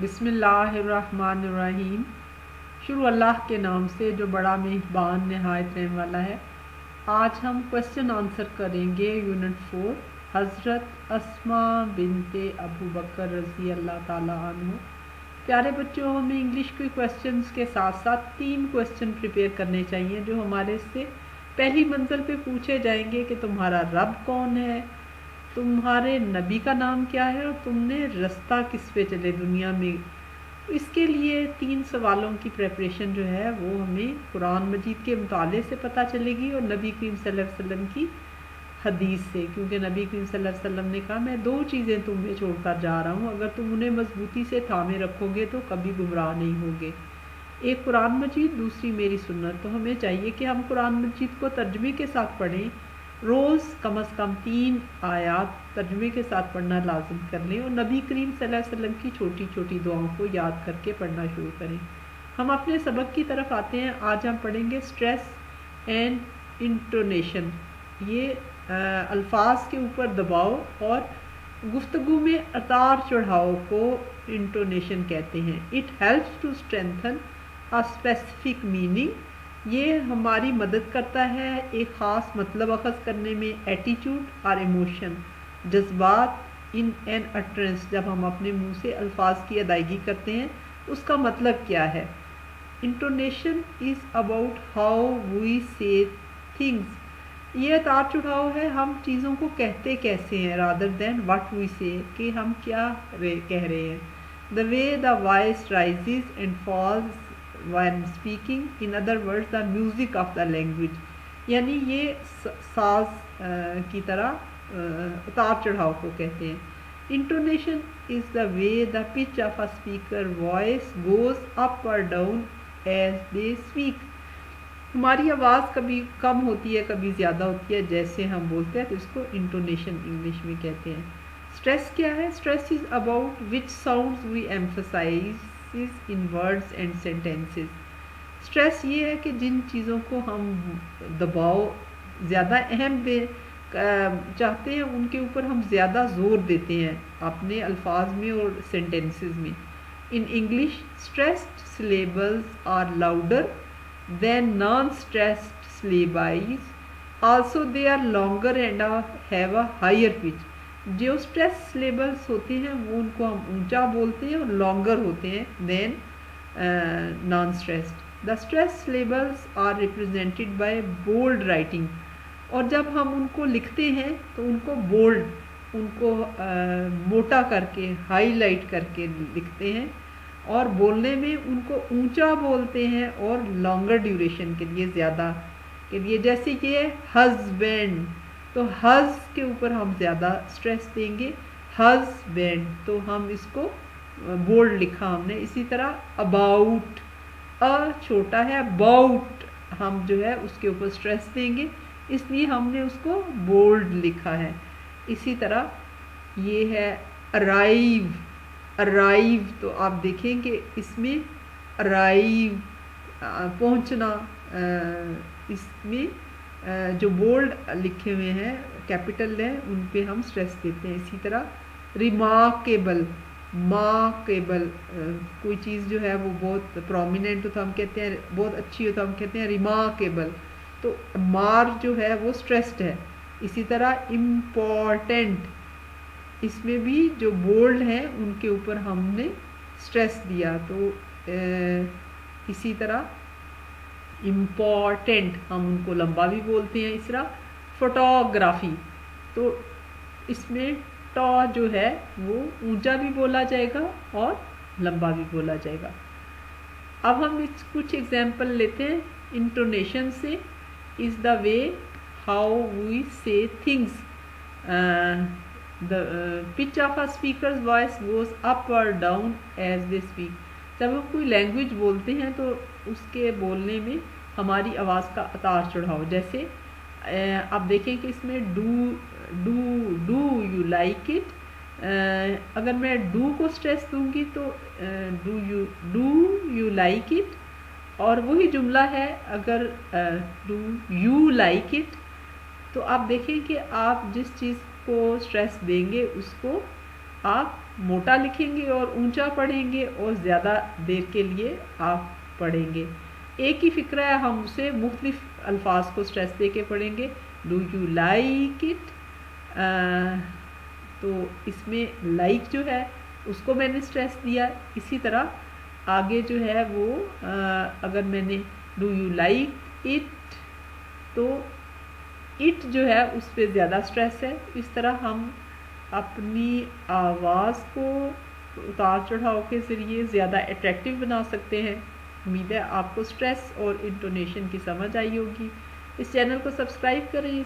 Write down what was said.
बिस्मिल्लाहिर्रहमानिर्रहीम। शुरू अल्लाह के नाम से, जो बड़ा मेहबान, नहायत रहने वाला है। आज हम क्वेश्चन आंसर करेंगे यूनिट फोर हज़रत असमा बिनते अबू बकर रज़ी अल्लाह अन्हु। प्यारे बच्चों, हमें इंग्लिश के क्वेश्चंस के साथ साथ तीन क्वेश्चन प्रिपेयर करने चाहिए, जो हमारे से पहली मंजिल पे पूछे जाएँगे कि तुम्हारा रब कौन है तुम्हारे नबी का नाम क्या है और तुमने रास्ता किस पे चले दुनिया में? इसके लिए तीन सवालों की प्रेपरेशन जो है, वो हमें कुरान मजीद के मुताले से पता चलेगी और नबी करीम वसल्लम की हदीस से। क्योंकि नबी करीम वसल्लम ने कहा, मैं दो चीज़ें तुम्हें छोड़कर जा रहा हूँ। अगर तुम उन्हें मजबूती से थामे रखोगे तो कभी गुमराह नहीं होगे। एक कुरान मजीद, दूसरी मेरी सुन्नत। तो हमें चाहिए कि हम कुरान मजीद को तर्जमे के साथ पढ़ें रोज़ कम अज़ कम तीन आयात तर्जमे के साथ पढ़ना लाजम कर लें और नबी करीम वसल्लम की छोटी छोटी दुआओं को याद करके पढ़ना शुरू करें। हम अपने सबक की तरफ़ आते हैं। आज हम पढ़ेंगे स्ट्रेस एंड इंटोनेशन ये अल्फाज के ऊपर दबाव और गुफ्तगु में अतार चढ़ाव को इंटोनेशन कहते हैं। It helps to strengthen a specific meaning ये हमारी मदद करता है एक ख़ास मतलब अखज़ करने में एटीट्यूड और इमोशन जज्बात इन एन अट्रेंस जब हम अपने मुँह से अल्फाज की अदायगी करते हैं उसका मतलब क्या है? Intonation is about how we say things ये तार चुढ़ाव है, हम चीज़ों को कहते कैसे हैं रादर देन वट वी से कि हम क्या कह रहे हैं। The way the voice rise and falls when speaking, in other words, the music of the language. यानी ये साज की तरह उतार चढ़ाव को कहते हैं। Intonation is the way the pitch of a speaker voice goes up और डाउन एज दे स्पीक हमारी आवाज़ कभी कम होती है, कभी ज़्यादा होती है, जैसे हम बोलते हैं तो इसको इंटोनेशन इंग्लिश में कहते हैं। स्ट्रेस क्या है? Stress is about which sound we emphasise in words and sentences stress ये है कि जिन चीज़ों को हम दबाव ज़्यादा अहम दे चाहते हैं, उनके ऊपर हम ज़्यादा ज़ोर देते हैं अपने अल्फाज में और सेंटेंसेस में। In English stressed syllables are louder than non stressed syllables also they are longer and have a higher pitch जो स्ट्रेस लेबल्स होते हैं वो उनको हम ऊँचा बोलते हैं और लॉन्गर होते हैं than non stressed the stress syllables are represented by bold writing और जब हम उनको लिखते हैं तो उनको बोल्ड उनको uh, मोटा करके हाईलाइट करके लिखते हैं और बोलने में उनको ऊँचा बोलते हैं और लॉन्गर ड्यूरेशन के लिए ज़्यादा के लिए जैसे कि हस्बैंड तो हज के ऊपर हम ज़्यादा स्ट्रेस देंगे। हजबेंड तो हम इसको बोल्ड लिखा हमने। इसी तरह अबाउट अ छोटा है अबाउट हम जो है उसके ऊपर स्ट्रेस देंगे। इसलिए हमने उसको बोल्ड लिखा है। इसी तरह ये है अराइव अराइव तो आप देखेंगे इसमें अराइव पहुँचना इसमें जो बोल्ड लिखे हुए हैं, कैपिटल हैं, उन पे हम स्ट्रेस देते हैं। इसी तरह रिमार्केबल, मार्केबल कोई चीज़ जो है वो बहुत प्रोमिनेंट हो तो हम कहते हैं, बहुत अच्छी हो तो हम कहते हैं रिमार्केबल तो मार जो है वो स्ट्रेस्ड है। इसी तरह इंपॉर्टेंट इसमें भी जो बोल्ड हैं, उनके ऊपर हमने स्ट्रेस दिया। तो इसी तरह इंपॉर्टेंट हम उनको लंबा भी बोलते हैं इस तरह फोटोग्राफी तो इसमें टॉ जो है, वो ऊँचा भी बोला जाएगा और लंबा भी बोला जाएगा. अब हम इस कुछ एग्ज़ाम्पल लेते हैं इंटोनेशन से. Is the way how we say things the pitch of a speaker voice goes up और डाउन एज दे स्पीक जब हम कोई लैंग्वेज बोलते हैं तो उसके बोलने में हमारी आवाज़ का अतार चढ़ाव, जैसे आप देखें कि इसमें do do do you like it अगर मैं डू को स्ट्रेस दूँगी तो do you do you like it और वही जुमला है, अगर डू यू लाइक इट तो आप देखें कि आप जिस चीज़ को स्ट्रेस देंगे, उसको आप मोटा लिखेंगे और ऊँचा पढ़ेंगे और ज़्यादा देर के लिए आप पढ़ेंगे। एक ही फ़िक्र है हम उसे मुख्तलिफ़ अल्फाज को स्ट्रेस दे के पढ़ेंगे। डू यू लाइक इट तो इसमें लाइक like जो है उसको मैंने स्ट्रेस दिया। इसी तरह आगे जो है वो आ, अगर मैंने डू यू लाइक इट तो इट जो है उस पर ज़्यादा स्ट्रेस है। इस तरह हम अपनी आवाज़ को उतार चढ़ाव के ज़रिए ज़्यादा अट्रैक्टिव बना सकते हैं। उम्मीद है आपको स्ट्रेस और इंटोनेशन की समझ आई होगी। इस चैनल को सब्सक्राइब करें।